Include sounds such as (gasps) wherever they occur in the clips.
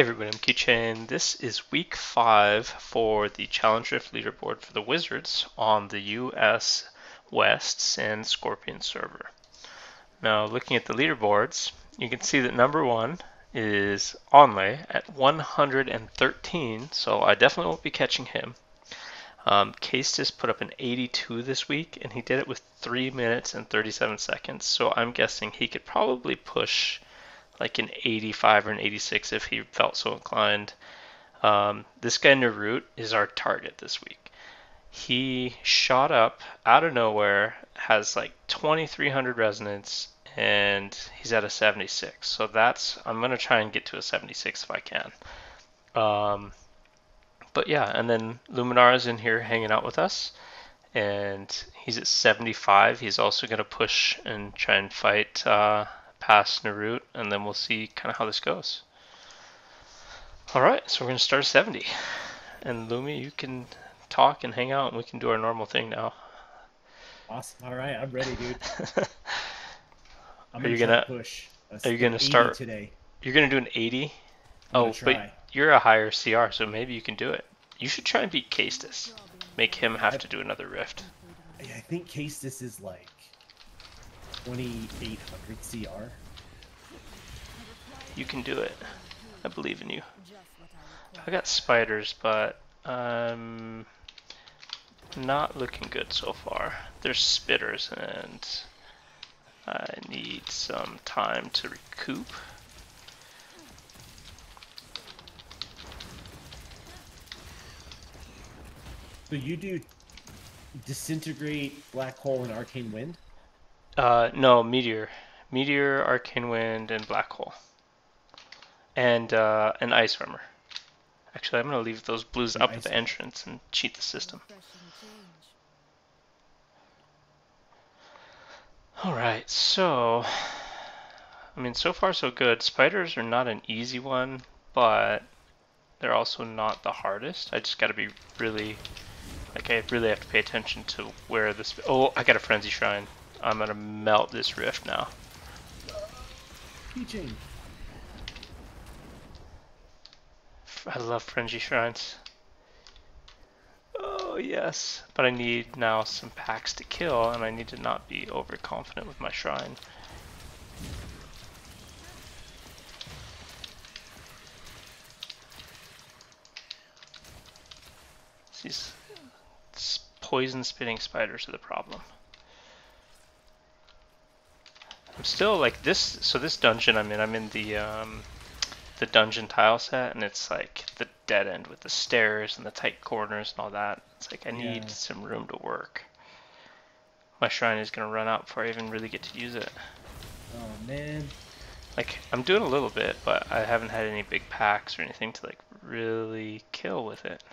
Hey everybody, I'm Keychain. This is week five for the Challenge Rift leaderboard for the Wizards on the US West and Scorpion server. Now, looking at the leaderboards, you can see that number one is Onlay at 113, so I definitely won't be catching him. Um, put up an 82 this week, and he did it with 3 minutes and 37 seconds, so I'm guessing he could probably push like an 85 or an 86 if he felt so inclined. Um, this guy Narut is our target this week. He shot up out of nowhere, has like 2,300 resonance, and he's at a 76. So that's I'm gonna try and get to a 76 if I can. Um, but yeah, and then Luminar is in here hanging out with us, and he's at 75. He's also gonna push and try and fight. Uh, past Narut, and then we'll see kind of how this goes. All right, so we're going to start 70. And Lumi, you can talk and hang out, and we can do our normal thing now. Awesome. All right, I'm ready, dude. (laughs) I'm are you gonna push? Are you gonna start today? You're gonna do an 80. I'm oh, but you're a higher CR, so maybe you can do it. You should try and beat Castus. Make him have to do another rift. I think Castus is like 2800 CR. You can do it. I believe in you. I got spiders, but I'm not looking good so far. There's spitters, and I need some time to recoup. So you do disintegrate, black hole, and arcane wind? Uh, no, Meteor. Meteor, Arcane Wind, and Black Hole. And uh, an Ice Armor. Actually, I'm going to leave those blues up at the entrance and cheat the system. Alright, so... I mean, so far so good. Spiders are not an easy one, but they're also not the hardest. I just got to be really... Like, I really have to pay attention to where this... Oh, I got a Frenzy Shrine. I'm gonna melt this rift now. PJ. I love frenzy shrines. Oh yes, but I need now some packs to kill, and I need to not be overconfident with my shrine. These poison spitting spiders are the problem. I'm still like this. So this dungeon I'm in, I'm in the um, the dungeon tile set, and it's like the dead end with the stairs and the tight corners and all that. It's like I need yeah. some room to work. My shrine is gonna run out before I even really get to use it. Oh man. Like I'm doing a little bit, but I haven't had any big packs or anything to like really kill with it.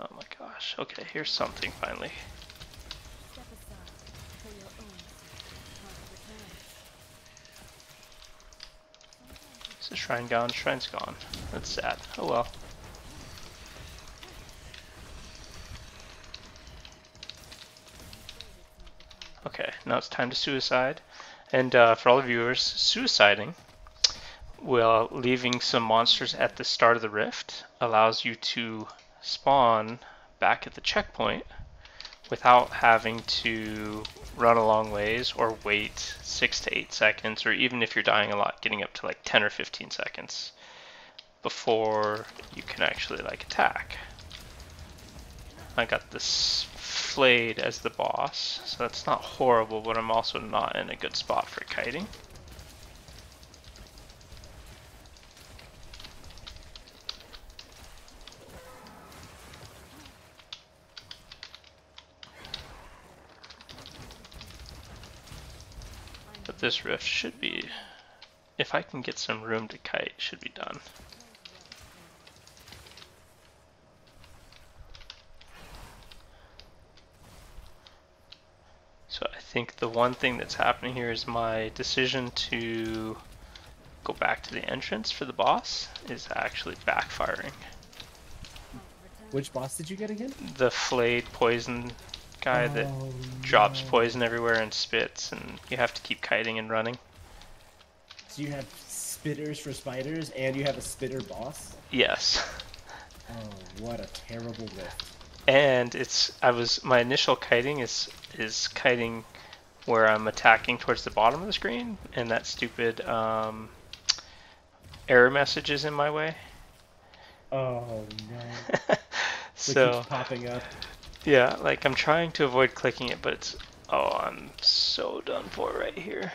Oh my gosh. Okay, here's something finally. Is the shrine gone? Shrine's gone. That's sad. Oh well. Okay, now it's time to suicide. And uh, for all the viewers, suiciding, well, leaving some monsters at the start of the rift, allows you to spawn back at the checkpoint without having to run a long ways or wait six to eight seconds, or even if you're dying a lot, getting up to like 10 or 15 seconds before you can actually like attack. I got this Flayed as the boss, so that's not horrible, but I'm also not in a good spot for kiting. This rift should be, if I can get some room to kite, should be done. So I think the one thing that's happening here is my decision to go back to the entrance for the boss is actually backfiring. Which boss did you get again? The flayed poison guy that drops poison everywhere and spits, and you have to keep kiting and running. So you have spitters for spiders, and you have a spitter boss. Yes. Oh, what a terrible rift. And it's I was my initial kiting is is kiting where I'm attacking towards the bottom of the screen, and that stupid um, error message is in my way. Oh no. (laughs) So, popping up. Yeah, like I'm trying to avoid clicking it, but it's oh I'm so done for right here.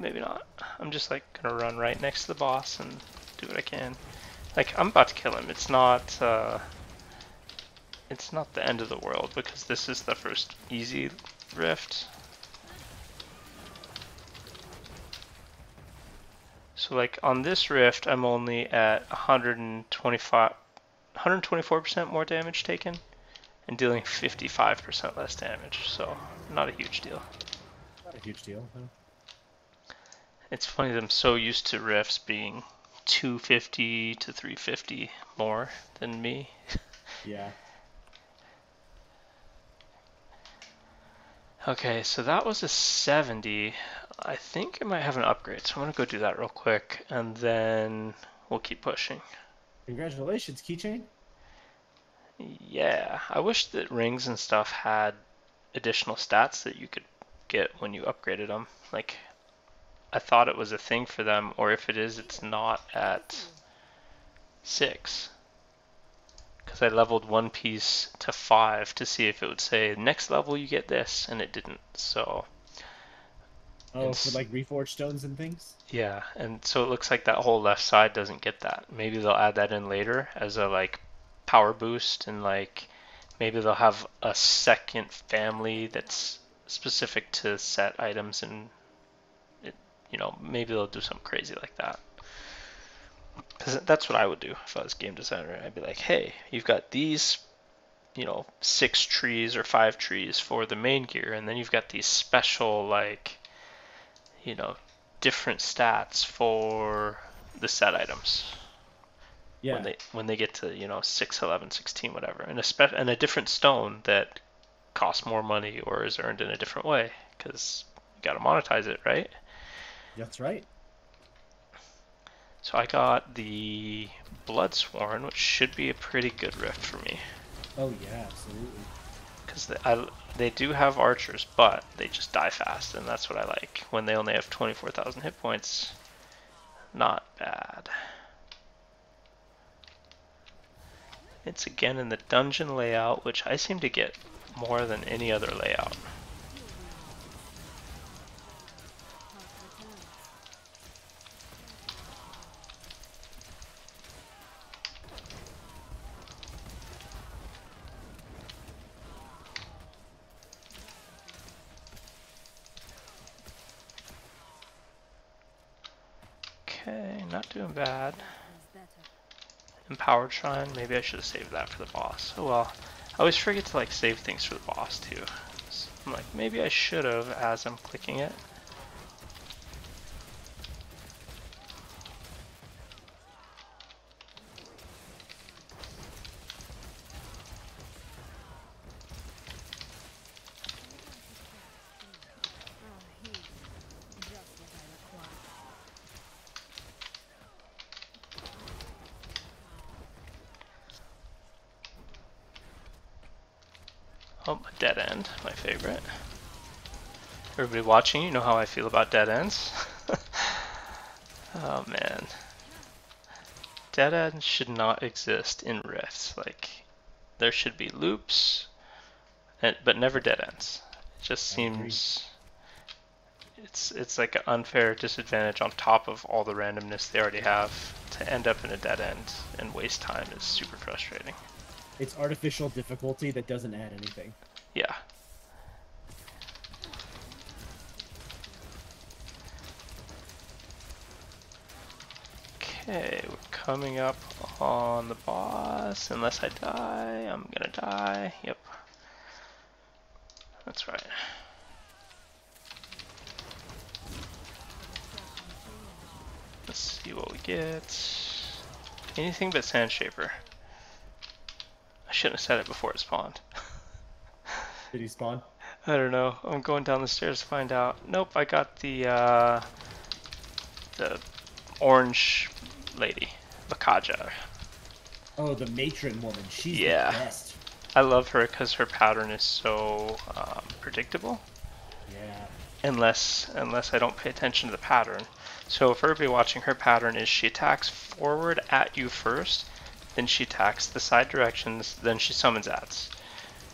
Maybe not. I'm just like gonna run right next to the boss and do what I can. Like I'm about to kill him. It's not. Uh, it's not the end of the world because this is the first easy rift. So like on this rift, I'm only at 125, 124% more damage taken, and dealing 55% less damage. So not a huge deal. Not a huge deal. No. It's funny that I'm so used to rifts being 250 to 350 more than me. (laughs) Yeah. Okay, so that was a 70. I think I might have an upgrade, so I'm gonna go do that real quick, and then we'll keep pushing. Congratulations, keychain. Yeah, I wish that rings and stuff had additional stats that you could get when you upgraded them. Like, I thought it was a thing for them, or if it is, it's not at six. Because I leveled one piece to five to see if it would say next level you get this, and it didn't. So Oh, It's- for like reforged stones and things. yeah, and so it looks like that whole left side doesn't get that. Maybe they'll add that in later as a like power boost, and like maybe they'll have a second family that's specific to set items, and it, you know maybe they'll do something crazy like that. Because that's what I would do if I was game designer. I'd be like, hey, you've got these, you know, six trees or five trees for the main gear, and then you've got these special like, you know, different stats for the set items Yeah. when they when they get to you know 6 11 16 whatever and a spe- and a different stone that costs more money or is earned in a different way because you got to monetize it right That's right. so i got the blood sworn which should be a pretty good rift for me Oh yeah, absolutely. because they, I, they do have archers but they just die fast and that's what i like when they only have 24000 hit points not bad It's again in the dungeon layout, which I seem to get more than any other layout. Okay, not doing bad. Empowered Shrine, maybe I should have saved that for the boss. Oh well. I always forget to like save things for the boss too. So I'm like, maybe I should have as I'm clicking it. Oh, a dead end, my favorite. Everybody watching, you know how I feel about dead ends. (laughs) oh man. Dead ends should not exist in rifts. Like, there should be loops, and, but never dead ends. It just seems it's it's like an unfair disadvantage on top of all the randomness they already have to end up in a dead end and waste time is super frustrating. It's artificial difficulty that doesn't add anything. Yeah. Okay, we're coming up on the boss. Unless I die, I'm gonna die. Yep. That's right. Let's see what we get. Anything but Sand Shaper. I shouldn't have said it before it spawned. (laughs) Did he spawn? I don't know. I'm going down the stairs to find out. Nope, I got the uh, the orange lady, Makaja. Oh, the matron woman. She's Yeah. the best. I love her because her pattern is so um, predictable. Yeah. Unless unless I don't pay attention to the pattern. So for everybody watching, her pattern is she attacks forward at you first, then she attacks the side directions, then she summons ads.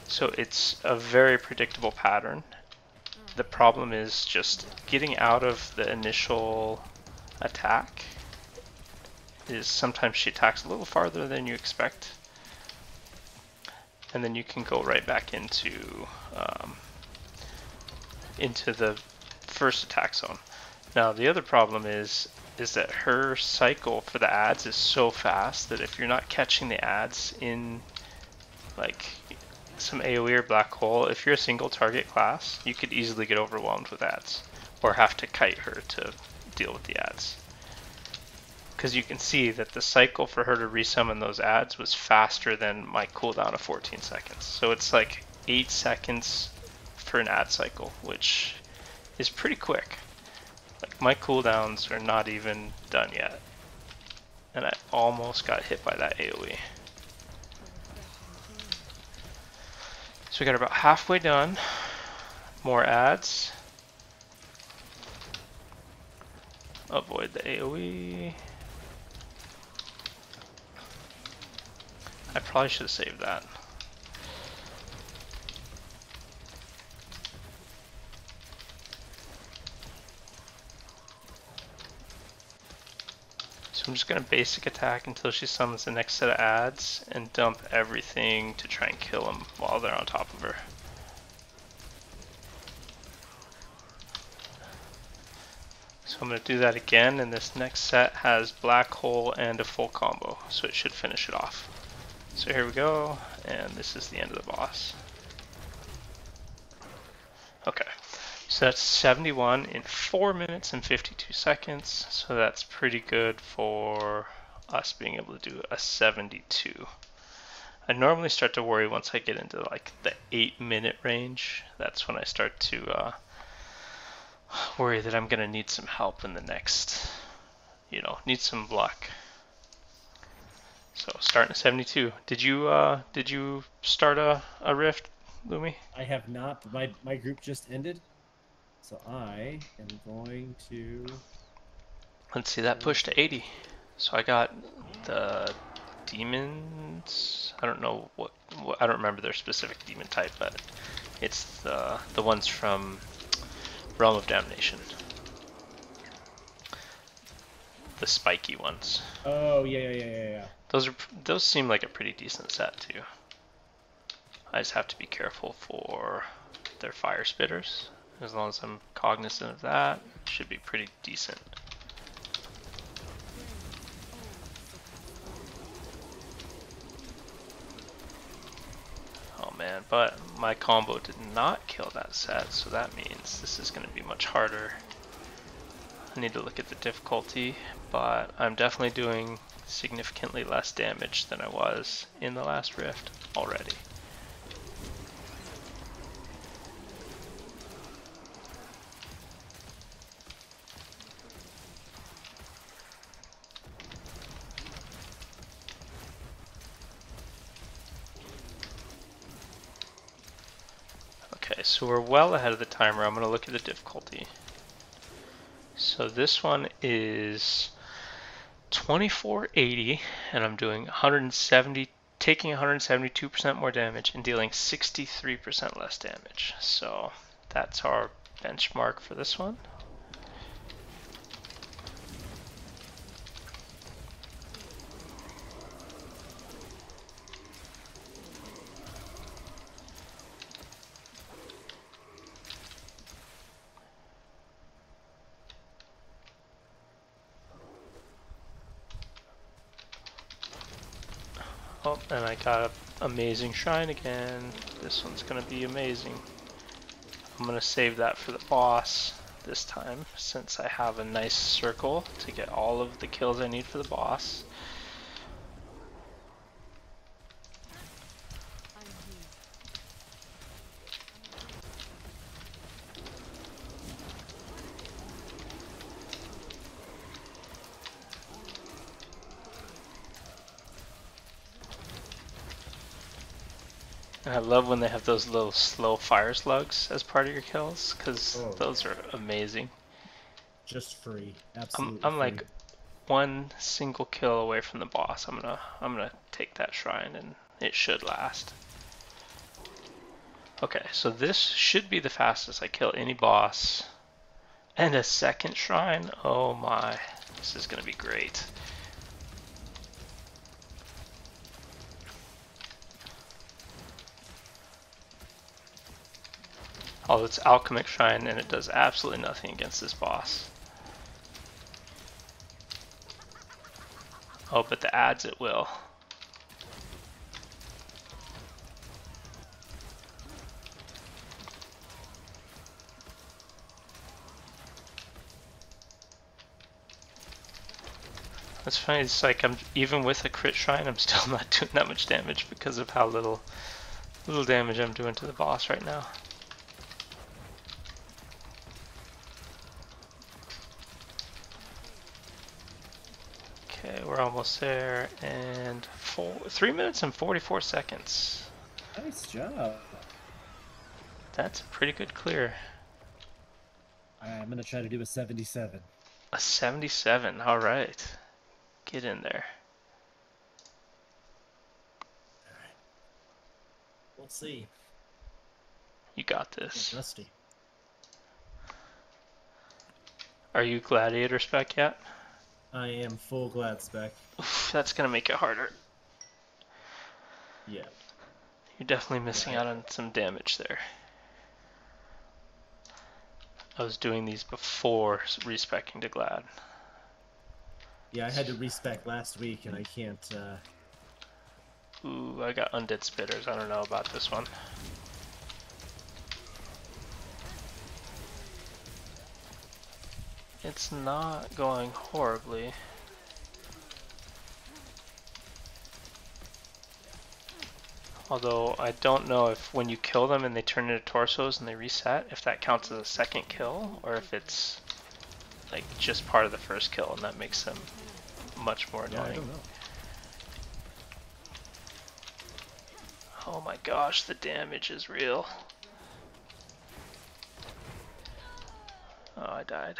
So it's a very predictable pattern. The problem is just getting out of the initial attack is sometimes she attacks a little farther than you expect. And then you can go right back into um, into the first attack zone. Now the other problem is is that her cycle for the ads is so fast that if you're not catching the ads in like some AoE or black hole, if you're a single target class, you could easily get overwhelmed with ads or have to kite her to deal with the ads. Because you can see that the cycle for her to resummon those ads was faster than my cooldown of 14 seconds. So it's like 8 seconds for an ad cycle, which is pretty quick. Like my cooldowns are not even done yet. And I almost got hit by that AoE. So we got about halfway done. More ads. Avoid the AoE. I probably should have saved that. So I'm just gonna basic attack until she summons the next set of ads and dump everything to try and kill them while they're on top of her. I'm gonna do that again and this next set has black hole and a full combo so it should finish it off. So here we go and this is the end of the boss. Okay. So that's 71 in 4 minutes and 52 seconds. So that's pretty good for us being able to do a 72. I normally start to worry once I get into like the 8 minute range. That's when I start to uh, worry that I'm going to need some help in the next, you know, need some luck. So starting at 72. Did you uh, did you start a, a rift, Lumi? I have not. but My my group just ended, so I am going to. Let's see, that pushed to 80. So I got the demons. I don't know what, what I don't remember their specific demon type, but it's the the ones from Realm of Damnation. The spiky ones. Oh yeah yeah yeah yeah yeah. Those are those seem like a pretty decent set too. I just have to be careful for their fire spitters. As long as I'm cognizant of that, should be pretty decent. Man, but my combo did not kill that set, so that means this is going to be much harder. I need to look at the difficulty, but I'm definitely doing significantly less damage than I was in the last rift already. Okay, so we're well ahead of the timer. I'm going to look at the difficulty. So this one is 2480 and I'm doing 170 taking 172% more damage and dealing 63% less damage. So that's our benchmark for this one. Oh, and I got an amazing shrine again. This one's gonna be amazing. I'm gonna save that for the boss this time, since I have a nice circle to get all of the kills I need for the boss. I love when they have those little slow fire slugs as part of your kills, because Oh, those are amazing. Just free. I'm, Absolutely. I'm free. like one single kill away from the boss. I'm gonna I'm gonna take that shrine and it should last. Okay, so this should be the fastest I kill any boss. And a second shrine? Oh my. This is gonna be great. Oh, it's Alchemic Shrine and it does absolutely nothing against this boss. Oh, but the ads it will. That's funny. It's like I'm even with a crit shrine, I'm still (laughs) not doing that much damage because of how little little damage I'm doing to the boss right now. Okay, we're almost there, and four, three minutes and 44 seconds. Nice job. That's a pretty good clear. Alright, I'm gonna try to do a 77. A 77. All right, get in there. All right. We'll see. You got this. rusty. Are you gladiator spec yet? I am full glad spec. Oof, that's gonna make it harder. Yeah. You're definitely missing out on some damage there. I was doing these before respecking to Glad. Yeah, I had to respec last week and I can't uh Ooh, I got undead spitters. I don't know about this one. It's not going horribly. Although I don't know if when you kill them and they turn into torsos and they reset, if that counts as a second kill or if it's like just part of the first kill and that makes them much more yeah, I annoying. don't know. Oh my gosh, the damage is real. Oh, I died.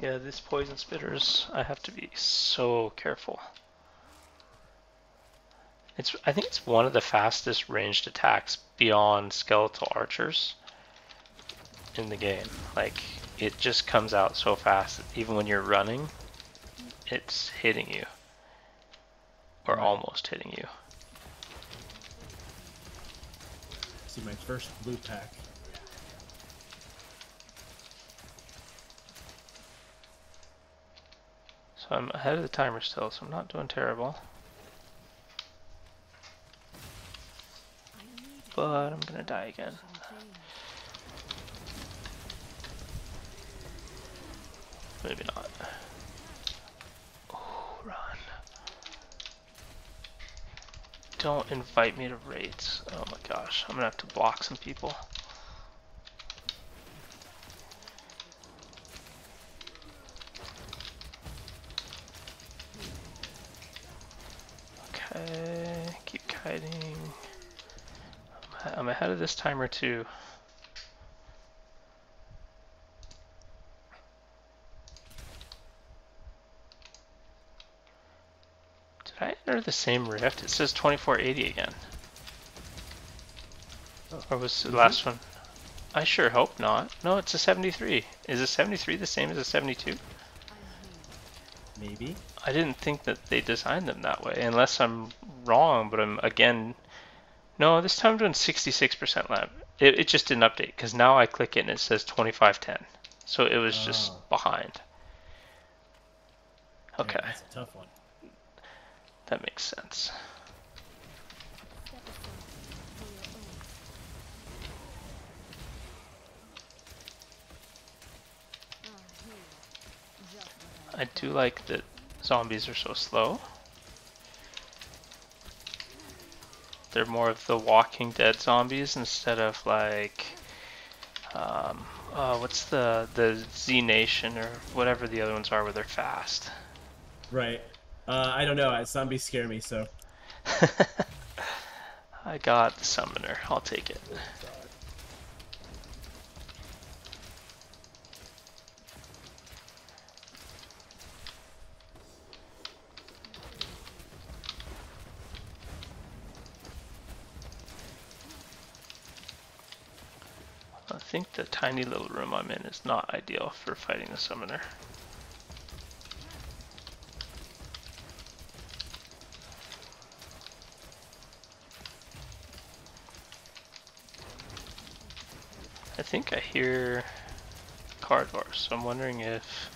Yeah, these poison spitters, I have to be so careful. It's I think it's one of the fastest ranged attacks beyond skeletal archers in the game. Like it just comes out so fast that even when you're running, it's hitting you. Or almost hitting you. See my first blue pack. So I'm ahead of the timer still, so I'm not doing terrible. But I'm gonna die again. Maybe not. Oh, run. Don't invite me to raids. Oh my gosh, I'm gonna have to block some people. Okay, keep kiting. Um, I'm ahead of this timer too. Did I enter the same rift? It says 2480 again. Oh, Or was the mm-hmm. last one? I sure hope not. No, it's a 73. Is a 73 the same as a 72? Maybe. I didn't think that they designed them that way, unless I'm wrong, but I'm again. No, this time I'm doing 66% lab. It, it just didn't update because now I click it and it says 2510. So it was just Oh. behind. Dang, Okay, that's a tough one. that makes sense. I do like that zombies are so slow. They're more of the Walking Dead zombies instead of like, um, uh, what's the the Z Nation or whatever the other ones are where they're fast. Right. Uh, I don't know. Zombies scare me, so. (laughs) I got the summoner. I'll take it. I think the tiny little room I'm in is not ideal for fighting the summoner. I think I hear Cardvar, so I'm wondering if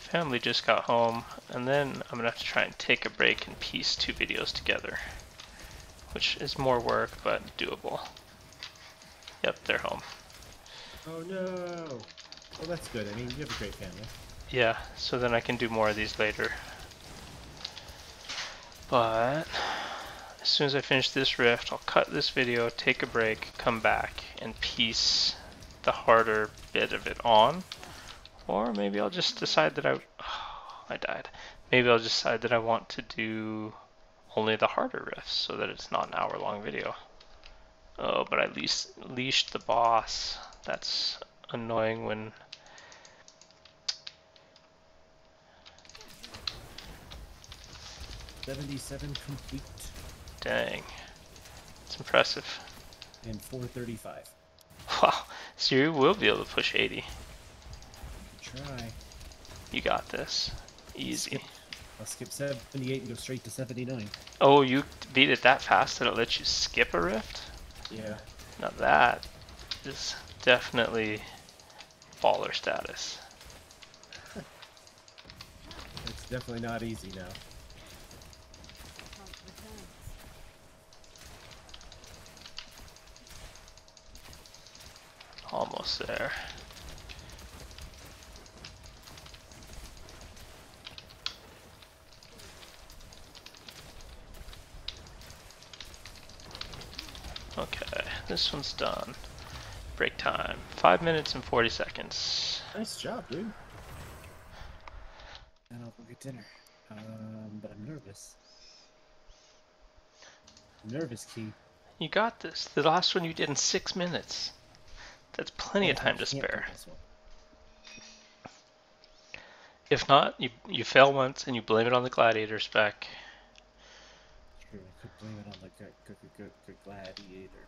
family just got home, and then I'm gonna have to try and take a break and piece two videos together, which is more work, but doable. Yep, they're home. Oh no! Well, that's good. I mean, you have a great family. Yeah, so then I can do more of these later. But as soon as I finish this rift, I'll cut this video, take a break, come back, and piece the harder bit of it on. Or maybe I'll just decide that I... Oh, (sighs) I died. Maybe I'll decide that I want to do only the harder rifts so that it's not an hour long video. Oh, but I least leashed the boss. That's annoying when Seventy-seven complete Dang. It's impressive. and four thirty-five. Wow. So you will be able to push 80. Try. You got this. Easy. I'll skip seventy-eight and go straight to seventy-nine. Oh, you beat it that fast that it lets you skip a rift? Yeah. Now that is definitely baller status. It's definitely not easy now. Almost there. Okay, this one's done. Break time. 5 minutes and 40 seconds. Nice job, dude. And I'll go get dinner. Um, but I'm nervous. I'm nervous, Key. You got this. The last one you did in 6 minutes. That's plenty of Oh, I time to spare. If not, you you fail once and you blame it on the gladiator spec. True, I could blame it on the good, good, good, good, good gladiator.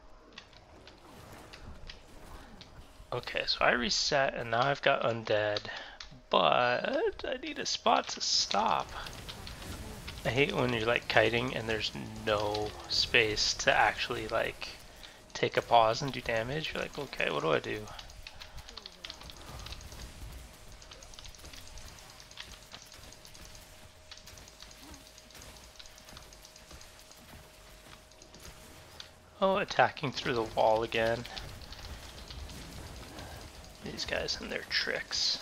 Okay, so I reset and now I've got undead, but I need a spot to stop. I hate when you're like kiting and there's no space to actually like take a pause and do damage. You're like, okay, what do I do? Oh, attacking through the wall again. These guys and their tricks.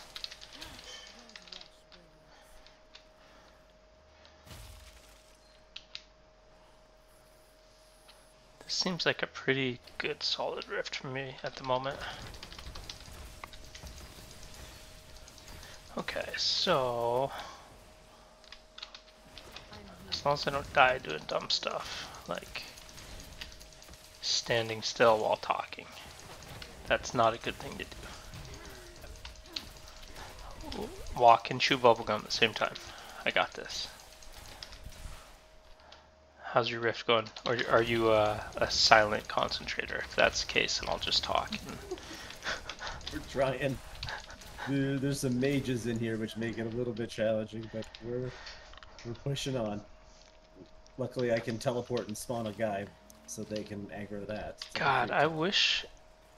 This seems like a pretty good solid rift for me at the moment. Okay, so as long as I don't die doing dumb stuff, like standing still while talking. That's not a good thing to do. Walk and chew bubblegum at the same time. I got this. How's your rift going? Or are you uh, a silent concentrator? If that's the case, then I'll just talk. And... (laughs) We're trying. There- There's some mages in here which make it a little bit challenging, but we're we're pushing on. Luckily, I can teleport and spawn a guy, so they can aggro that. So God, I wish,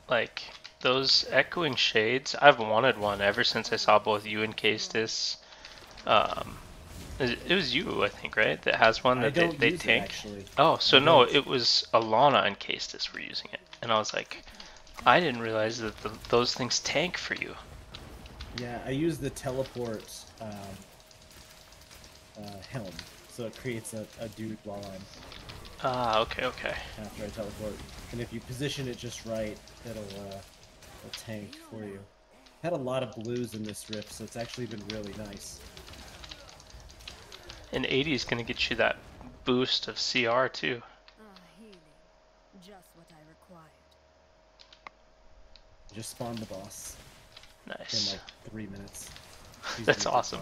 like, those echoing shades. I've wanted one ever since I saw both you and Castus. Um, it it was you, I think, right? That has one that they, they it, tank. actually. Oh, so I no, don't. it was Alana and Castus were using it, and I was like, I didn't realize that the, those things tank for you. Yeah, I use the teleport um, uh, helm, so it creates a, a dude while I'm Ah, okay, okay. after I teleport. And if you position it just right, it'll uh, it'll tank for you. Had a lot of blues in this rift, so it's actually been really nice. And 80 is going to get you that boost of CR too. Ah. Just what I required. Just spawned the boss Nice. in like three minutes. (laughs) That's awesome.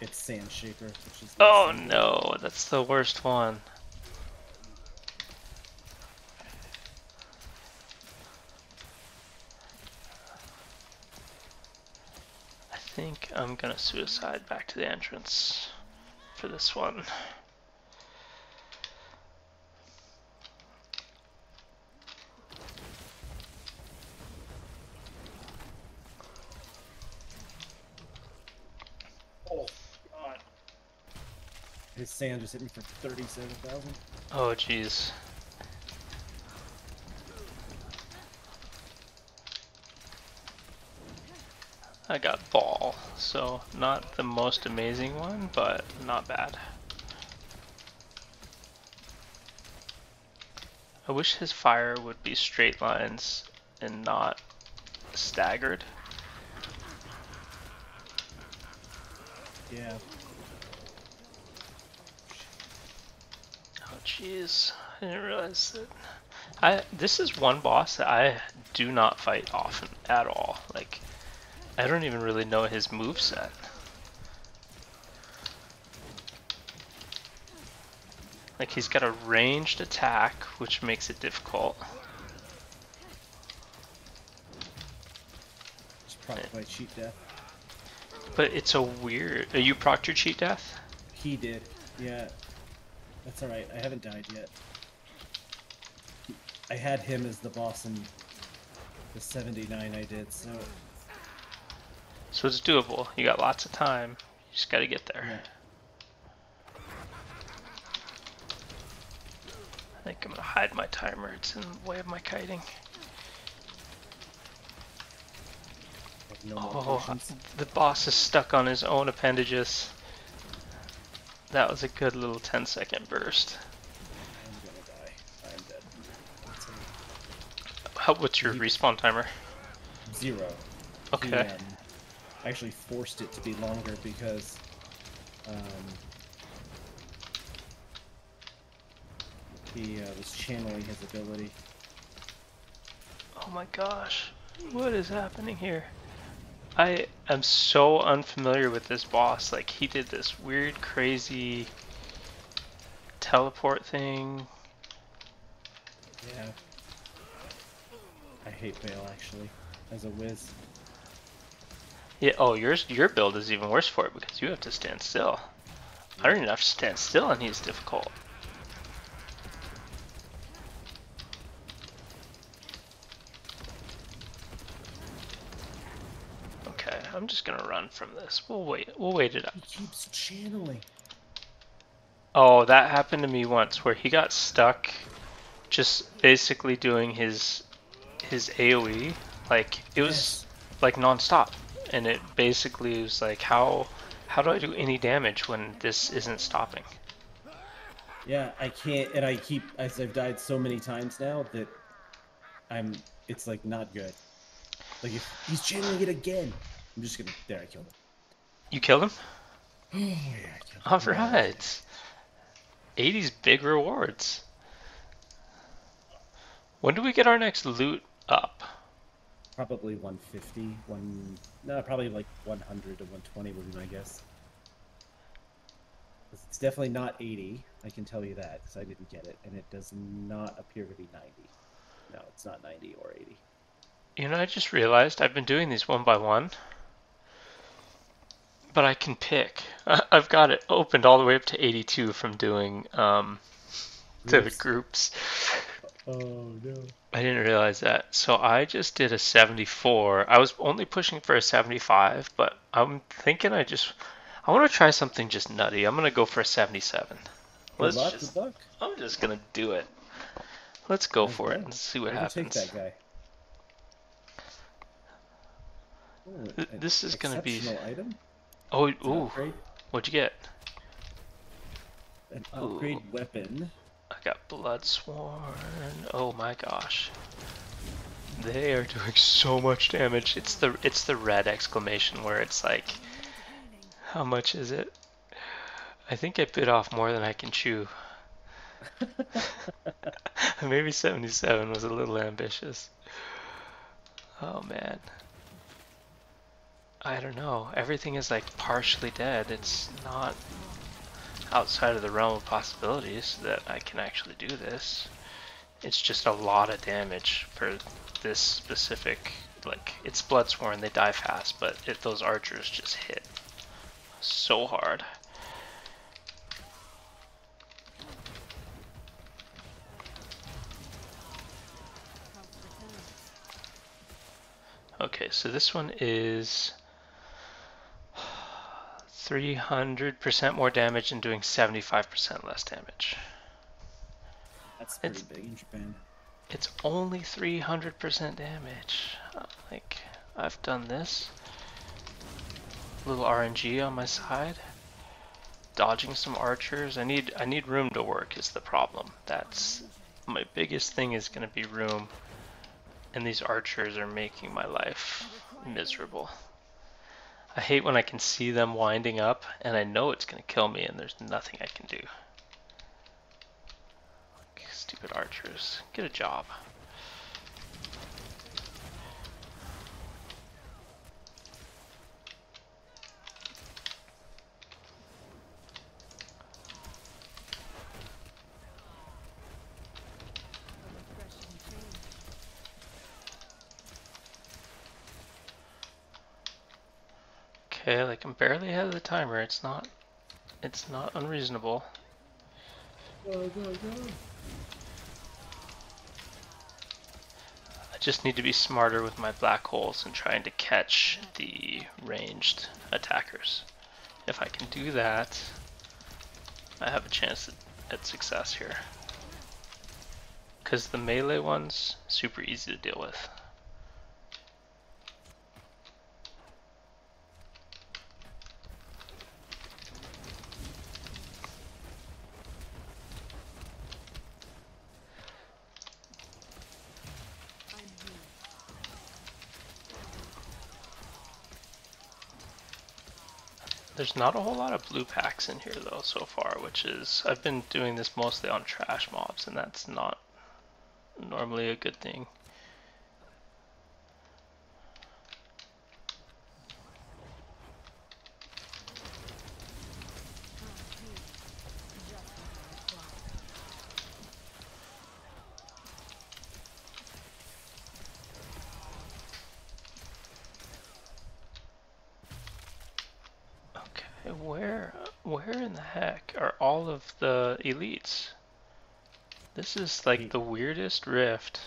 It's Sand Shaper, which is. Oh no, that's the worst one. Think I'm gonna suicide back to the entrance for this one. Oh god. His sand just hit me for thirty-seven thousand. Oh jeez. I got ball, so not the most amazing one, but not bad. I wish his fire would be straight lines and not staggered. Yeah. Oh jeez, I didn't realize that. I this is one boss that I do not fight often at all. Like, I don't even really know his move set. Like he's got a ranged attack, which makes it difficult. Just probably by cheat death. But it's a weird. Are you proctor cheat death? He did. Yeah. That's alright. I haven't died yet. I had him as the boss in the 79 I did, so So it's doable. You got lots of time. You just got to get there. I think I'm gonna hide my timer. It's in the way of my kiting. No Oh, the boss is stuck on his own appendages. That was a good little 10 second burst. I'm gonna die. I'm dead. How, what's your respawn timer? Zero. Okay. Um, actually forced it to be longer because um, he uh, was channeling his ability. Oh my gosh. What is happening here? I am so unfamiliar with this boss. Like, he did this weird, crazy teleport thing. Yeah. I hate Bale actually, as a whiz. Yeah, oh, yours, your build is even worse for it because you have to stand still. I don't even have to stand still and he's difficult. Okay, I'm just gonna run from this. We'll wait. We'll wait it out. He keeps channeling. Oh, that happened to me once where he got stuck just basically doing his his AoE. Like it was like non-stop and it basically was like how how do I do any damage when this isn't stopping? Yeah, I can't, and I keep as I've died so many times now that I'm. It's like not good. Like if he's channeling it again, I'm just gonna. There, I killed him. You killed him? Oh (sighs) yeah, I killed him. All right. 80's big rewards. When do we get our next loot up? Probably 150, one. No, probably like 100 to 120 would be my guess. It's definitely not 80. I can tell you that because I didn't get it, and it does not appear to be 90. No, it's not 90 or 80. You know, I just realized I've been doing these one by one. But I can pick. (laughs) I've got it opened all the way up to 82 from doing um, the Groups. Oh no. I didn't realize that. So I just did a 74. I was only pushing for a 75, but I'm thinking I just I want to try something just nutty. I'm gonna go for a 77. Let's luck. just I'm just gonna do it. Let's go for it and see what Maybe happens. Take that guy. Ooh, this is gonna be- Item? Oh, ooh, what'd you get? an upgrade Ooh. weapon. Got blood sworn. Oh my gosh. They are doing so much damage. It's the it's the red exclamation where it's like how much is it? I think I bit off more than I can chew. (laughs) Maybe 77 was a little ambitious. Oh man. I don't know. Everything is like partially dead. It's not outside of the realm of possibilities that I can actually do this. It's just a lot of damage for this specific, like, it's Bloodsworn, they die fast, but it, those archers just hit so hard. Okay, so this one is 300% more damage and doing 75% less damage. That's pretty It's- big in Japan. It's only 300% damage. Uh, Like, I've done this. Little RNG on my side. Dodging some archers. I need I need room to work is the problem. That's my biggest thing is gonna be room. And these archers are making my life miserable. I hate when I can see them winding up and I know it's gonna kill me and there's nothing I can do. Stupid archers. Get a job. Okay, like I'm barely ahead of the timer. It's not it's not unreasonable. Go, go, go. I just need to be smarter with my black holes and trying to catch the ranged attackers. If I can do that, I have a chance at, at success here. Because the melee ones, super easy to deal with. I'm here. There's not a whole lot of blue packs in here though so far, which is I've been doing this mostly on trash mobs, and that's not normally a good thing. I'm here. Just what I require. Okay, where where in the heck are all of the elites? This is like the weirdest rift.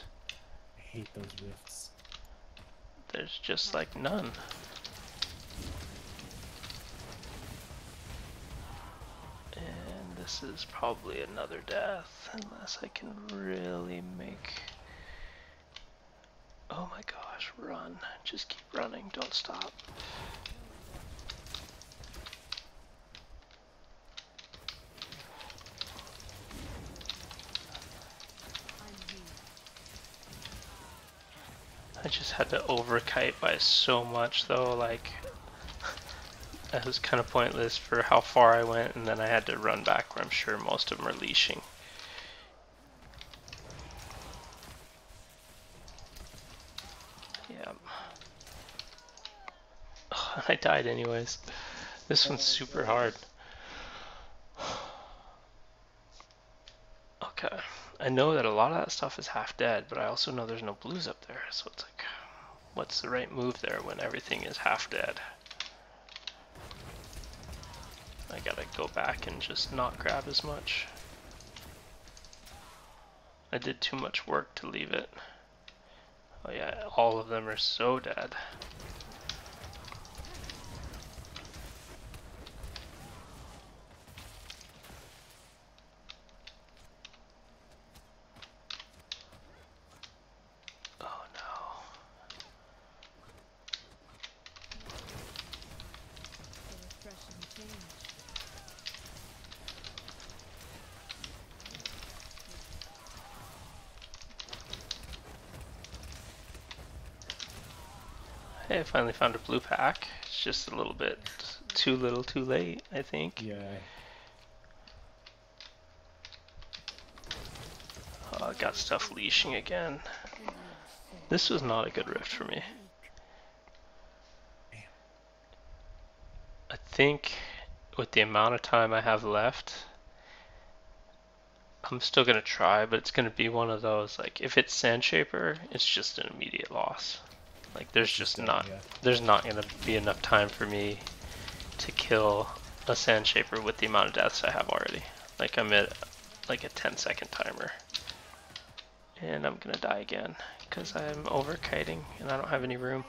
I hate those rifts. There's just like none. And this is probably another death, unless I can really make... Oh my gosh, run. Just keep running, don't stop. I'm here. I just had to overkite by so much though, like (laughs) that was kind of pointless for how far I went and then I had to run back where I'm sure most of them are leashing. Yeah. (sighs) I died anyways. This one's super hard. (sighs) Okay. I know that a lot of that stuff is half dead, but I also know there's no blues up there, so it's like, what's the right move there when everything is half dead? I gotta go back and just not grab as much. I did too much work to leave it. Oh yeah, all of them are so dead. finally found a blue pack. It's just a little bit too little too late, I think. Yeah. Oh, got stuff leashing again. This was not a good rift for me. I think with the amount of time I have left, I'm still going to try, but it's going to be one of those, like, if it's Sandshaper, it's just an immediate loss. Like there's just not yeah. there's not gonna be enough time for me to kill a sand shaper with the amount of deaths I have already. Like I'm at like a 10 second timer. And I'm gonna die again because I'm over kiting and I don't have any room.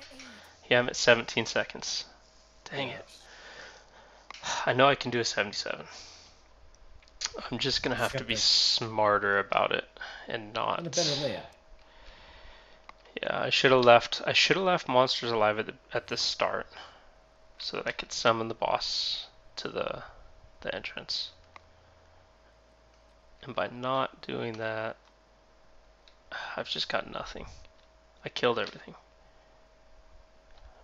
Yeah, I'm at 17 seconds. Dang it. I know I can do a 77. I'm just gonna have to be smarter about it and not. And a better layout. Yeah, I should have left. I should have left monsters alive at the at the start, so that I could summon the boss to the the entrance. And by not doing that, I've just got nothing. I killed everything.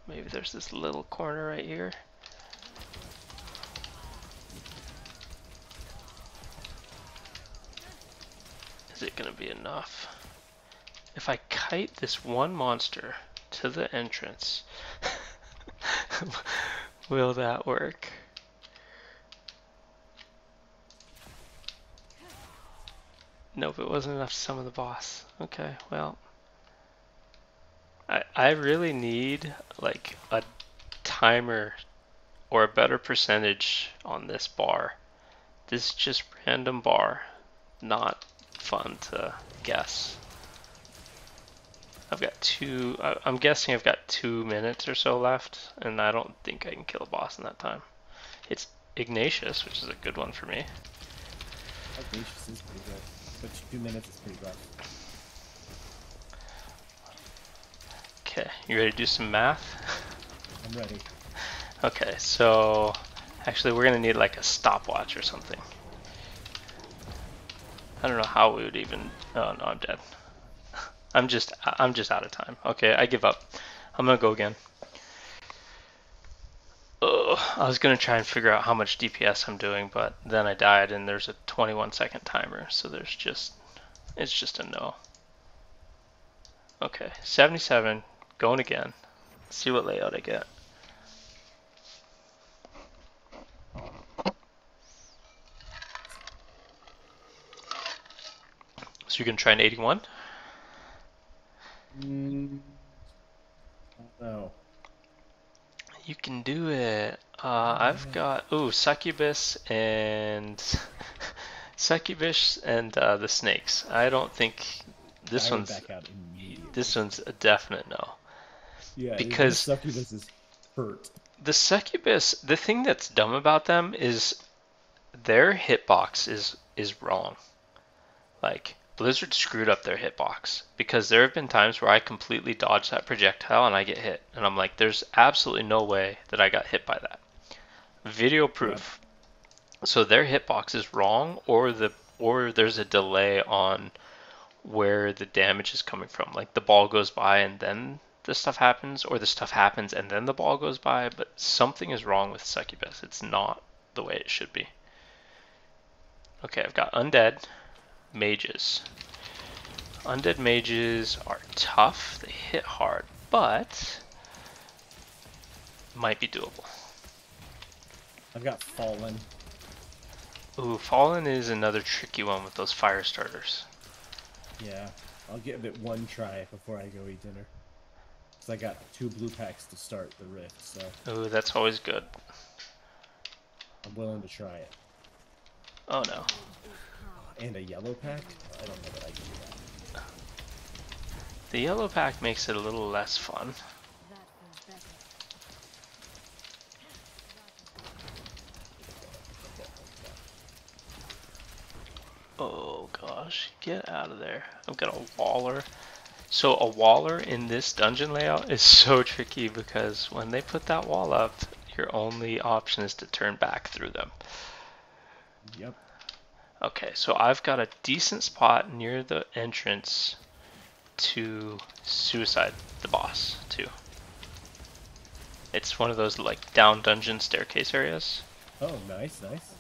Maybe there's this little corner right here. Is it gonna be enough? If I kite this one monster to the entrance, (laughs) will that work? Nope, it wasn't enough to summon the boss. Okay, well. I, I really need like a timer or a better percentage on this bar. This is just random bar, not fun to guess. I've got two, I- I'm guessing I've got two minutes or so left, and I don't think I can kill a boss in that time. It's Ignatius, which is a good one for me. Audacious is pretty good. But two minutes is pretty rough. Okay, you ready to do some math? I'm ready. Okay, so actually we're gonna need like a stopwatch or something. I don't know how we would even. Oh no, I'm dead. I'm just I'm just out of time. Okay, I give up. I'm gonna go again. Ugh, I was gonna try and figure out how much DPS I'm doing, but then I died, and there's a 21 second timer, so there's just it's just a no. Okay, 77, going again. see what layout I get. So you're gonna try an 81? Mm, no. You can do it. Uh, I've got ooh succubus and (laughs) succubus and uh, the snakes. I don't think this I one's back out this one's a definite no. yeah, because- succubus is hurt. The succubus, the thing that's dumb about them is their hitbox is is wrong. Like Blizzard screwed up their hitbox because there have been times where I completely dodge that projectile and I get hit, and I'm like, there's absolutely no way that I got hit by that. Video proof. So their hitbox is wrong, or the or there's a delay on where the damage is coming from. Like the ball goes by and then the stuff happens, or the stuff happens and then the ball goes by, but something is wrong with Succubus. It's not the way it should be. Okay, I've got Undead, Mages. Undead Mages are tough, they hit hard, but might be doable. I've got fallen. Ooh, Fallen is another tricky one with those fire starters. Yeah, I'll give it one try before I go eat dinner. Cause I got two blue packs to start the rift, so Ooh, that's always good. I'm willing to try it. Oh no. And a yellow pack? I don't know that I can do that. The yellow pack makes it a little less fun. That feels better. Oh gosh, get out of there. I've got a waller. So a waller in this dungeon layout is (laughs) so tricky because when they put that wall up, your only option is to turn back through them. Yep. Okay, so I've got a decent spot near the entrance to suicide the boss too. It's one of those like down dungeon staircase areas. Oh, nice, nice.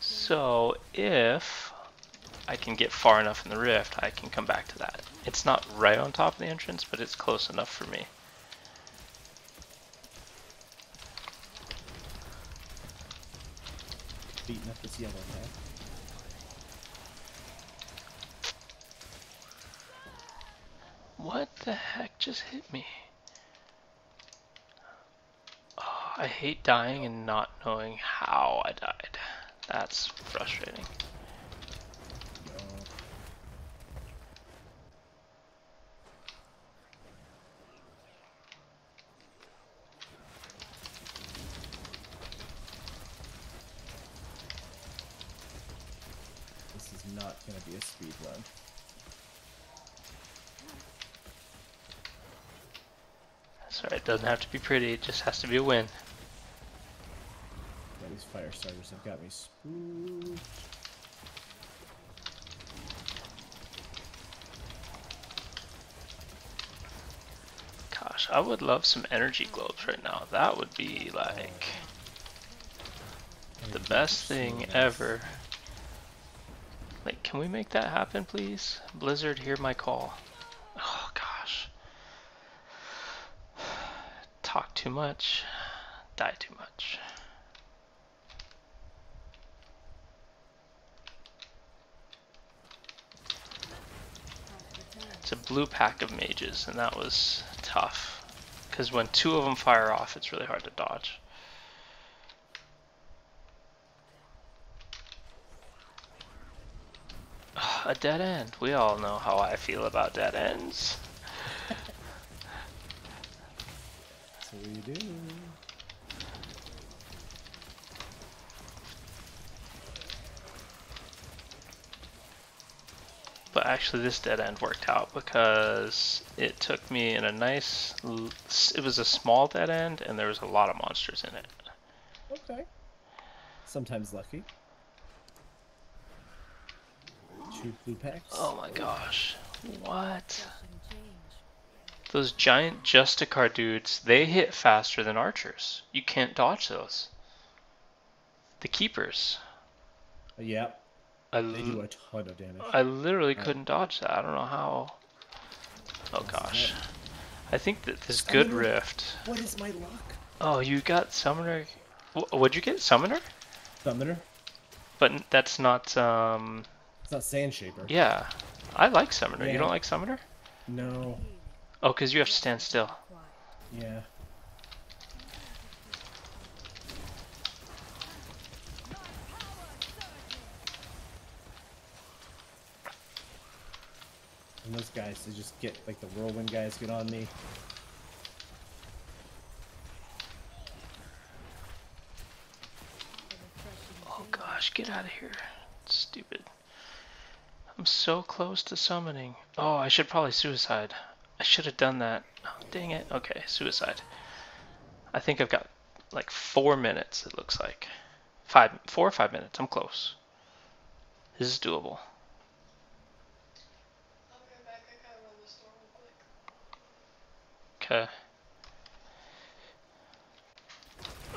So if I can get far enough in the rift, I can come back to that. It's not right on top of the entrance, but it's close enough for me. Beating up this yellow guy. What the heck just hit me? Oh, I hate dying and not knowing how I died. That's frustrating. This is not gonna be a speed run. Sorry, it doesn't have to be pretty, it just has to be a win. Yeah, these fire starters have got me spooked. Gosh, I would love some energy globes right now. That would be like the best thing ever. Like, can we make that happen, please? Blizzard, hear my call. Oh, gosh. Talk too much, die too much. It's a blue pack of mages, and that was tough. Because when two of them fire off, it's really hard to dodge. A dead end. We all know how I feel about dead ends. So we do. But actually, this dead end worked out because it took me in a nice. It was a small dead end, and there was a lot of monsters in it. Okay. Sometimes lucky. Two blue packs. Oh my gosh. What? Those giant Justicar dudes, they hit faster than archers. You can't dodge those. The keepers. Yeah, I, they do a ton of damage. I literally Right. couldn't dodge that. I don't know how. Oh gosh. I think that this good rift. What is my luck? Oh, you got summoner. Wh- What'd you get? Summoner? Summoner? But that's not. um It's not Sand Shaper. Yeah. I like summoner. You don't like summoner? No. Oh, because you have to stand still. Yeah. And those guys, they just get like the whirlwind guys get on me. Oh gosh, get out of here. Stupid. I'm so close to summoning. Oh, I should probably suicide. I should have done that. Oh, dang it. Okay, suicide. I think I've got like four minutes, it looks like. Five, four or five minutes. I'm close. This is doable. Okay.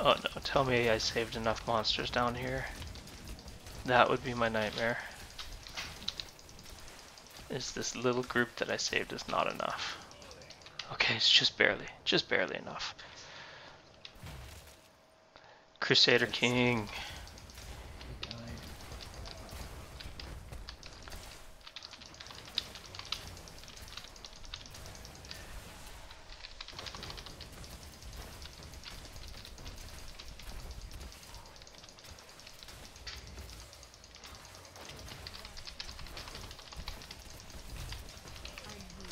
Oh no, tell me I saved enough monsters down here. That would be my nightmare. Is this little group that I saved is not enough. Okay, it's just barely, just barely enough. Crusader King. He died. I'm weak.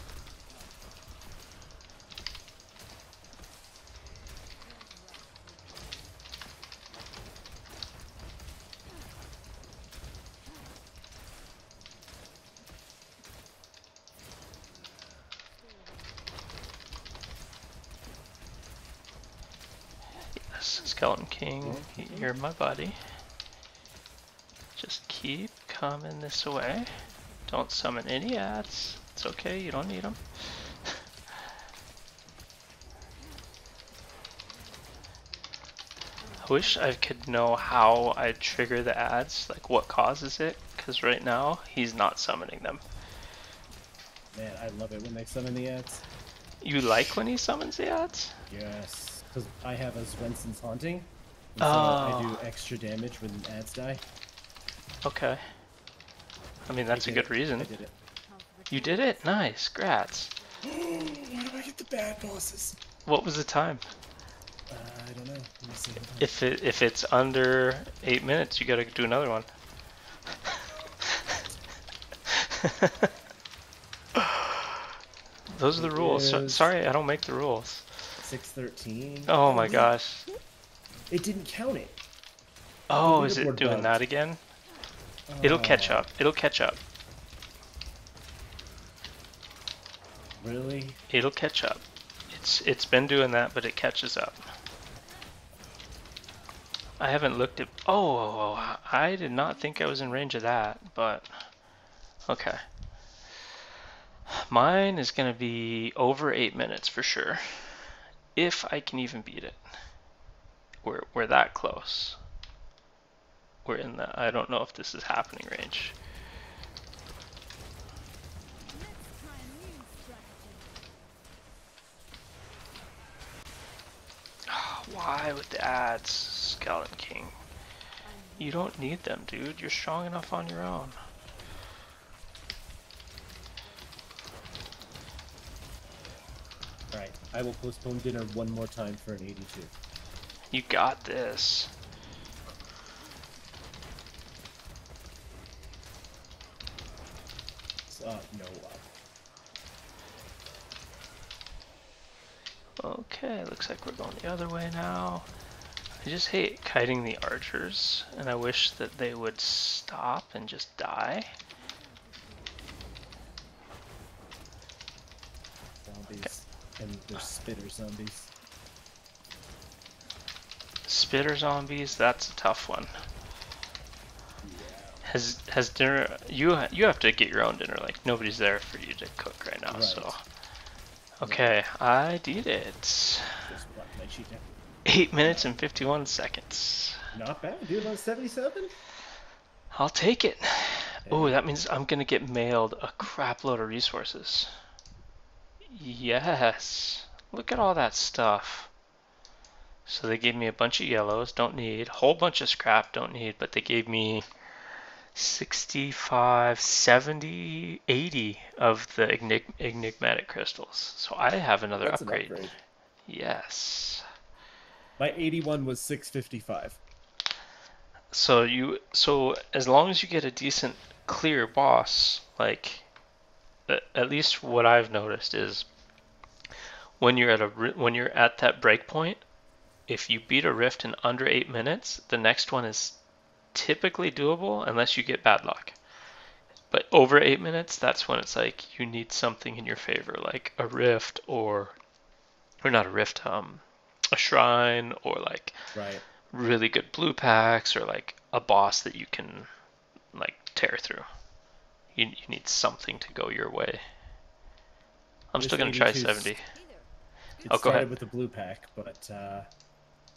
Yes, Skeleton You're my buddy. Just keep coming this way. Don't summon any ads. It's okay, you don't need them. (laughs) I wish I could know how I trigger the ads, like what causes it, because right now he's not summoning them. Man, I love it when they summon the ads. You like when he summons the ads? Yes, because I have a Swenson's Haunting. And so I Oh. do extra damage when ads die. Okay. I mean, that's I a good it. reason. I did it. You did it? Nice. Grats. (gasps) Why do I get the bad bosses? What was the time? Uh, I don't know. Let me see. If it if it's under eight minutes, you gotta do another one. (laughs) Those are the rules. So, sorry, I don't make the rules. 613. Oh my gosh. It didn't count it. Oh, is it doing that again? It'll uh. catch Oh, up. It'll catch up. Really? It'll catch up. It's it's been doing that, but it catches up. I haven't looked at. Oh, oh, oh, oh, I did not think I was in range of that, but okay. Mine is gonna be over eight minutes for sure, if I can even beat it. We're we're that close. We're in the. I don't know if this is happening range. Strategy. Why with the ads, Skeleton King? You don't need them, dude. You're strong enough on your own. Alright, I will postpone dinner one more time for an 82. You got this. Uh, no. Uh, Okay, looks like we're going the other way now. I just hate kiting the archers, and I wish that they would stop and just die. zombies. And there's spitter zombies. Spitter zombies, that's a tough one. Has has dinner? You you have to get your own dinner. Like nobody's there for you to cook right now. Right. So, okay, I did it. Just block my cheat down. Eight minutes and fifty-one seconds. Not bad, dude. On 77? I'll take it. Oh, that means I'm gonna get mailed a crap load of resources. Yes. Look at all that stuff. So they gave me a bunch of yellows, don't need. Whole bunch of scrap, don't need. But they gave me 65, 70, 80 of the enig- enigmatic crystals. So I have another That's an upgrade. upgrade. Yes. My 81 was 655. So you so as long as you get a decent clear boss, like at least what I've noticed is when you're at a when you're at that break point, if you beat a rift in under 8 minutes, the next one is typically doable unless you get bad luck. But over 8 minutes, that's when it's like you need something in your favor like a rift or or not a rift um a shrine or like Right. really good blue packs or like a boss that you can like tear through. You, you need something to go your way. I'm This still gonna try 70. Hey there. It Oh, go ahead. with the blue pack, but uh,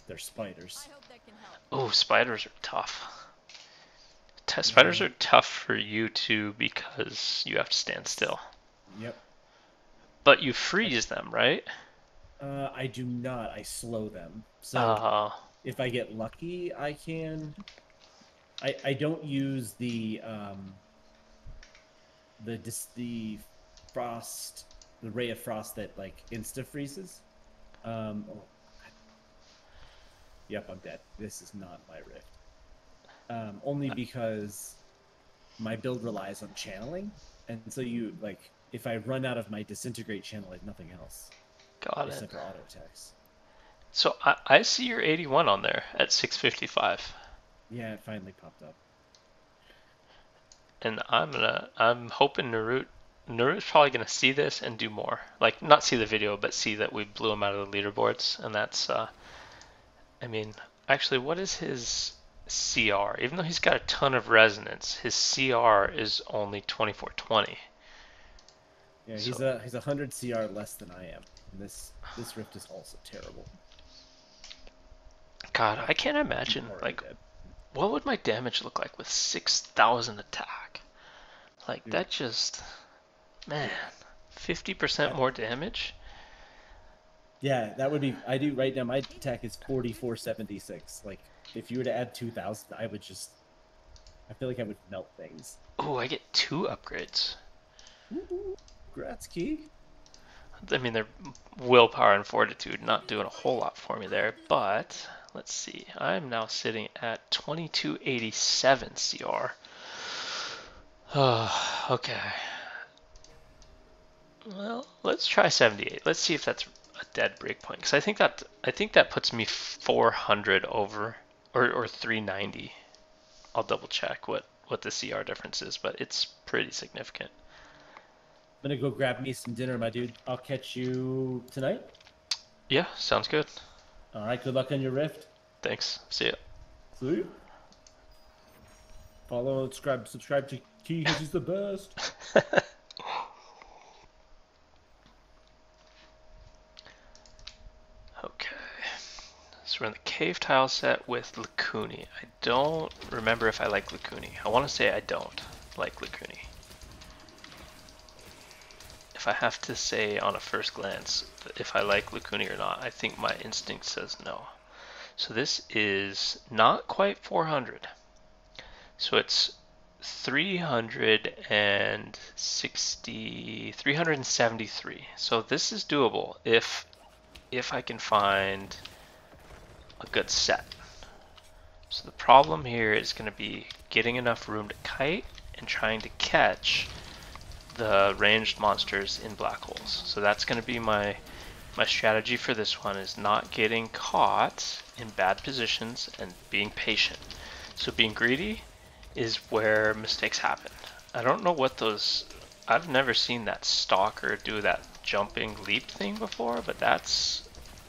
they're spiders. I hope that can help. Oh, spiders are tough. T- spiders Yeah. are tough for you too because you have to stand still. Yep. But you freeze them, right? Uh, I do not. I slow them. So Uh, if I get lucky, I can. I I don't use the um. The dis- the frost, the ray of frost that like insta freezes. Um. oh, Yep, I'm dead. This is not my rift. Um, only because my build relies on channeling, and so you like if I run out of my disintegrate channel, have nothing else got it. except for auto attacks. So I, I see your 81 on there at 655. Yeah, it finally popped up. and I'm gonna I'm hoping Narut Narut's probably gonna see this and do more. Like not see the video, but see that we blew him out of the leaderboards, and that's uh, I mean, actually, what is his CR? Even though he's got a ton of resonance, his CR is only 2420. Yeah, he's So- a he's a hundred CR less than I am. And this this rift is also terrible. God, I can't imagine like dead. what would my damage look like with 6,000 attack? Like, Dude. that just. Man. 50% more damage? Yeah, that would be. I do right now. My attack is forty four seventy six. Like, if you were to add two thousand, I would just. I feel like I would melt things. Oh, I get two upgrades. Gretzky. I mean, they're willpower and fortitude, not doing a whole lot for me there, but let's see. I'm now sitting at 2287 CR. Oh, (sighs) okay. Well, let's try 78. Let's see if that's a dead breakpoint, because I think that I think that puts me 400 over, or or 390. I'll double check what what the CR difference is, but it's pretty significant. I'm gonna go grab me some dinner, my dude. I'll catch you tonight. Yeah, sounds good. All right. Good luck on your rift. Thanks. See ya. See you. Follow subscribe. Subscribe to Key because he's the best. (laughs) Okay. So we're in the cave tile set with Lakuni. I don't remember if I like Lakuni. I want to say I don't like Lakuni. If I have to say on a first glance if I like Lakuni or not, I think my instinct says no. So this is not quite 400. So it's 360, 373. So this is doable if if I can find a good set. So the problem here is going to be getting enough room to kite and trying to catch the ranged monsters in black holes. So that's going to be my my strategy for this one is not getting caught in bad positions and being patient. So being greedy is where mistakes happen. I don't know what those I've never seen that stalker do that jumping leap thing before, but that's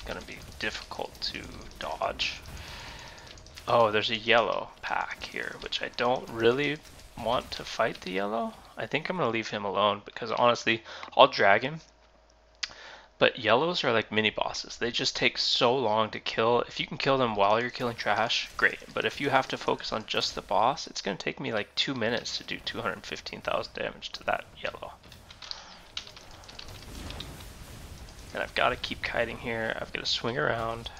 gonna be difficult to dodge. Oh, there's a yellow pack here, which I don't really want to fight the yellow. I think I'm gonna leave him alone because honestly, I'll drag him. But yellows are like mini bosses. They just take so long to kill. If you can kill them while you're killing trash, great. But if you have to focus on just the boss, it's gonna take me like two minutes to do 215,000 damage to that yellow. And I've got to keep kiting here. I've got to swing around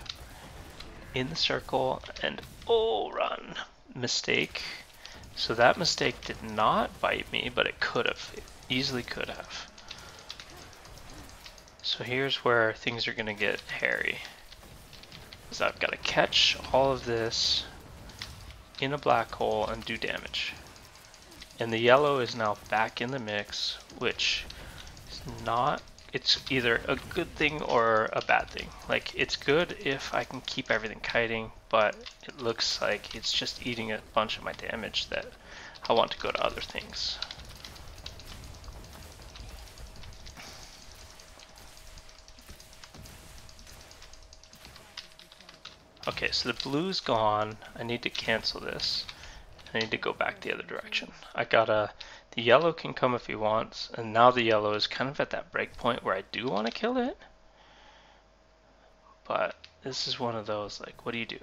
in the circle and oh, run. Mistake. So that mistake did not bite me, but it could have. It easily could have. So here's where things are going to get hairy. Is I've got to catch all of this in a black hole and do damage. And the yellow is now back in the mix, which is not it's either a good thing or a bad thing. Like, it's good if I can keep everything kiting, but it looks like it's just eating a bunch of my damage that I want to go to other things. Okay, so the blue's gone. I need to cancel this. I need to go back the other direction. I gotta the yellow can come if he wants, and now the yellow is kind of at that break point where I do want to kill it. But this is one of those, like, what do you do?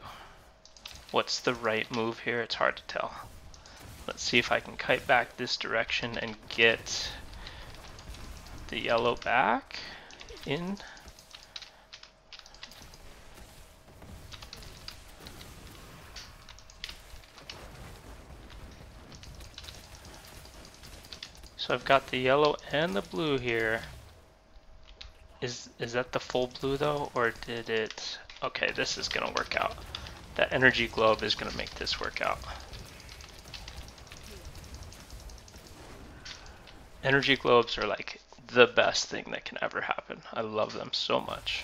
What's the right move here? It's hard to tell. Let's see if I can kite back this direction and get the yellow back in. So I've got the yellow and the blue here. Is is that the full blue though, or did it? Okay, this is gonna work out. That energy globe is gonna make this work out. Energy globes are like the best thing that can ever happen. I love them so much.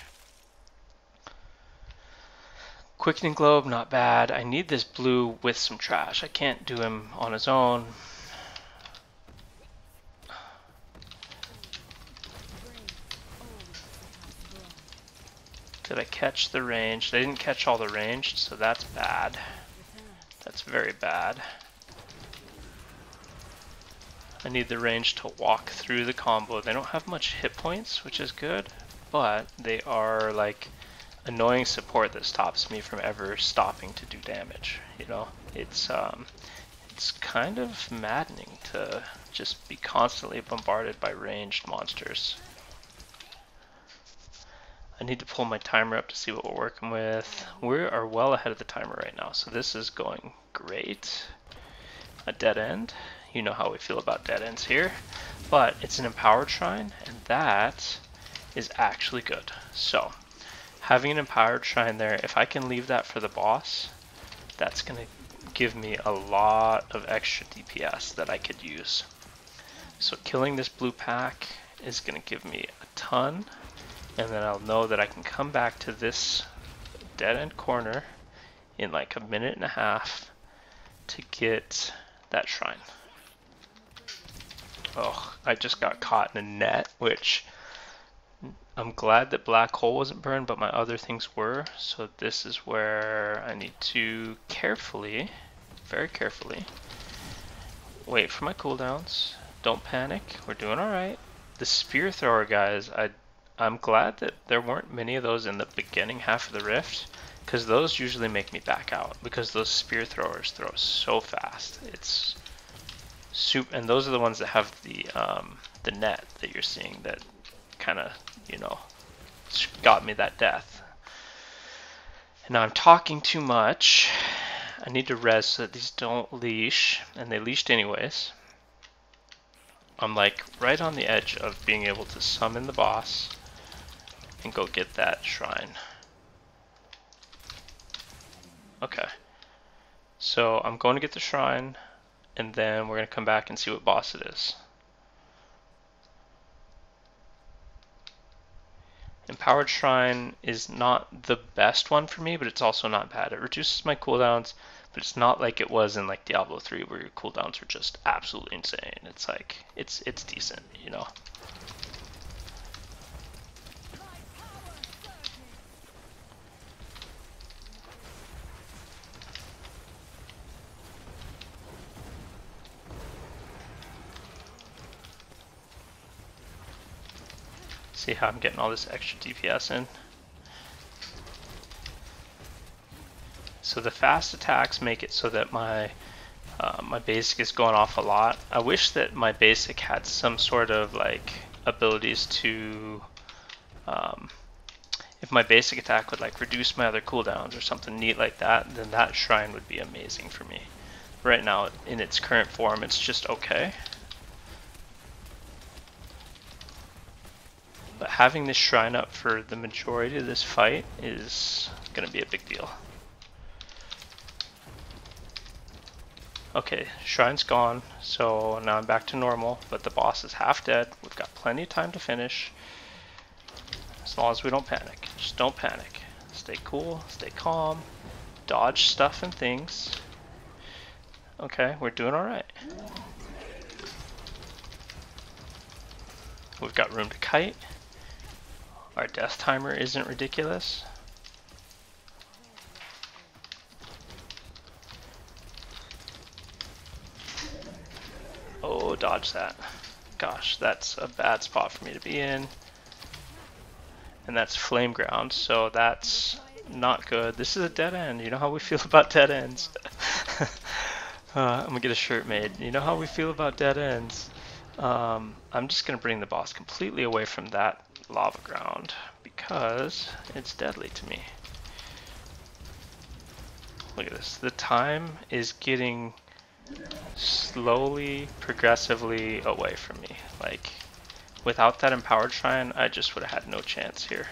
Quickening globe, not bad. I need this blue with some trash. I can't do him on his own. Did I catch the range? They didn't catch all the range, so that's bad. That's very bad. I need the range to walk through the combo. They don't have much hit points, which is good, but they are like annoying support that stops me from ever stopping to do damage. You know, it's um, it's kind of maddening to just be constantly bombarded by ranged monsters. I need to pull my timer up to see what we're working with. We are well ahead of the timer right now, so this is going great. A dead end. You know how we feel about dead ends here. But it's an empowered shrine, and that is actually good. So, having an empowered shrine there, if I can leave that for the boss, that's going to give me a lot of extra DPS that I could use. So killing this blue pack is going to give me a ton and then I'll know that I can come back to this dead end corner in like a minute and a half to get that shrine. Oh, I just got caught in a net, which I'm glad that black hole wasn't burned, but my other things were. So this is where I need to carefully, very carefully, wait for my cooldowns. Don't panic. We're doing all right. The spear thrower guys, I I'm glad that there weren't many of those in the beginning half of the rift, because those usually make me back out, because those spear throwers throw so fast. It's soup, and those are the ones that have the um, the net that you're seeing that kind of you know got me that death. And now I'm talking too much. I need to res so that these don't leash, and they leashed anyways. I'm like right on the edge of being able to summon the boss and go get that shrine. Okay. So I'm going to get the shrine, and then we're going to come back and see what boss it is. Empowered Shrine is not the best one for me, but it's also not bad. It reduces my cooldowns, but it's not like it was in like Diablo 3 where your cooldowns were just absolutely insane. It's like it's it's decent, you know. See how I'm getting all this extra DPS in. So the fast attacks make it so that my uh, my basic is going off a lot. I wish that my basic had some sort of like abilities to um, if my basic attack would like reduce my other cooldowns or something neat like that, then that shrine would be amazing for me. Right now, in its current form, it's just okay. But having this shrine up for the majority of this fight is going to be a big deal. Okay, shrine's gone, so now I'm back to normal, but the boss is half dead. We've got plenty of time to finish. As long as we don't panic. Just don't panic. Stay cool, stay calm, dodge stuff and things. Okay, we're doing alright. We've got room to kite. Our death timer isn't ridiculous. Oh, dodge that. Gosh, that's a bad spot for me to be in. And that's flame ground, so that's not good. This is a dead end. You know how we feel (laughs) about dead ends. (laughs) uh, I'm gonna get a shirt made. You know how we feel about dead ends. Um, I'm just gonna bring the boss completely away from that lava ground because it's deadly to me. Look at this. The time is getting slowly, progressively away from me. Like, without that empowered shrine, I just would have had no chance here.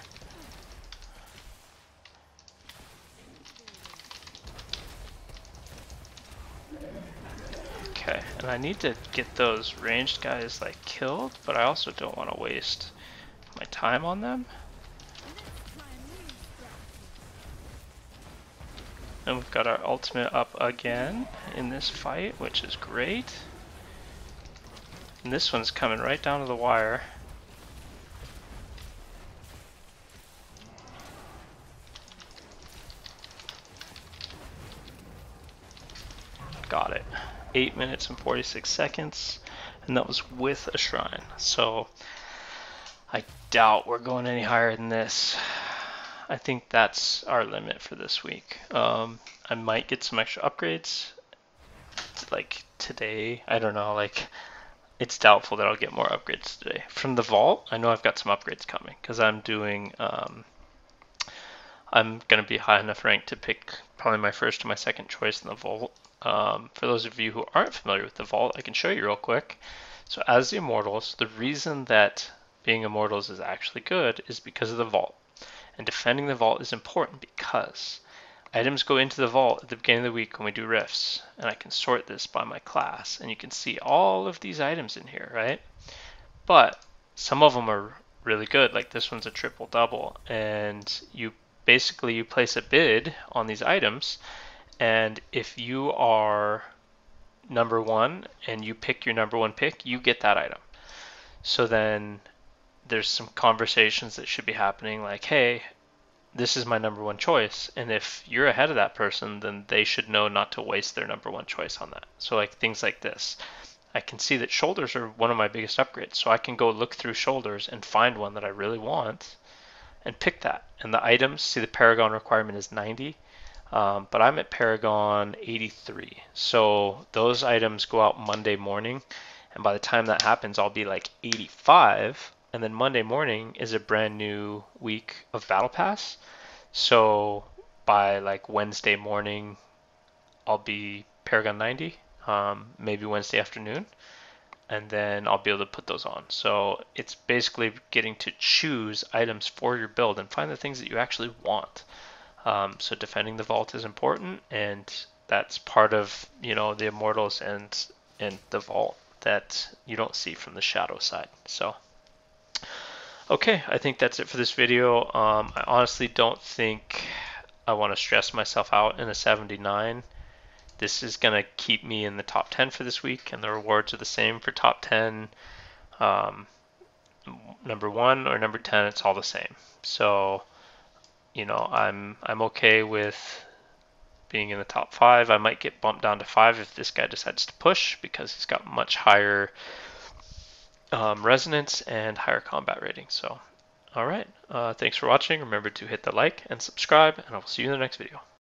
Okay, and I need to get those ranged guys like killed, but I also don't want to waste my time on them. And we've got our ultimate up again in this fight, which is great. And this one's coming right down to the wire. Got it. 8 minutes and 46 seconds, and that was with a shrine. So I doubt we're going any higher than this. I think that's our limit for this week. Um, I might get some extra upgrades, like today. I don't know. Like, it's doubtful that I'll get more upgrades today. From the vault, I know I've got some upgrades coming because I'm doing. Um, I'm gonna be high enough rank to pick probably my first or my second choice in the vault. Um, for those of you who aren't familiar with the vault, I can show you real quick. So as the immortals, the reason that being immortals is actually good is because of the vault. And defending the vault is important because items go into the vault at the beginning of the week when we do rifts. And I can sort this by my class. And you can see all of these items in here, right? But some of them are really good. Like this one's a triple double. And you basically you place a bid on these items. And if you are number one and you pick your number one pick, you get that item. So then there's some conversations that should be happening like, hey, this is my number one choice. And if you're ahead of that person, then they should know not to waste their number one choice on that. So, like things like this. I can see that shoulders are one of my biggest upgrades. So I can go look through shoulders and find one that I really want and pick that. And the items, see the Paragon requirement is 90, um, but I'm at Paragon 83. So those items go out Monday morning. And by the time that happens, I'll be like 85 and then Monday morning is a brand new week of Battle Pass. So by like Wednesday morning, I'll be Paragon 90, um, maybe Wednesday afternoon, and then I'll be able to put those on. So it's basically getting to choose items for your build and find the things that you actually want. Um, so defending the vault is important, and that's part of you know the immortals and and the vault that you don't see from the shadow side. So. Okay, I think that's it for this video. Um, I honestly don't think I want to stress myself out in a 79. This is going to keep me in the top 10 for this week, and the rewards are the same for top 10. Um, number one or number 10, it's all the same. So, you know, I'm I'm okay with being in the top five. I might get bumped down to five if this guy decides to push because he's got much higher um, resonance and higher combat rating. So, all right. Uh, thanks for watching. Remember to hit the like and subscribe, and I will see you in the next video.